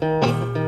Música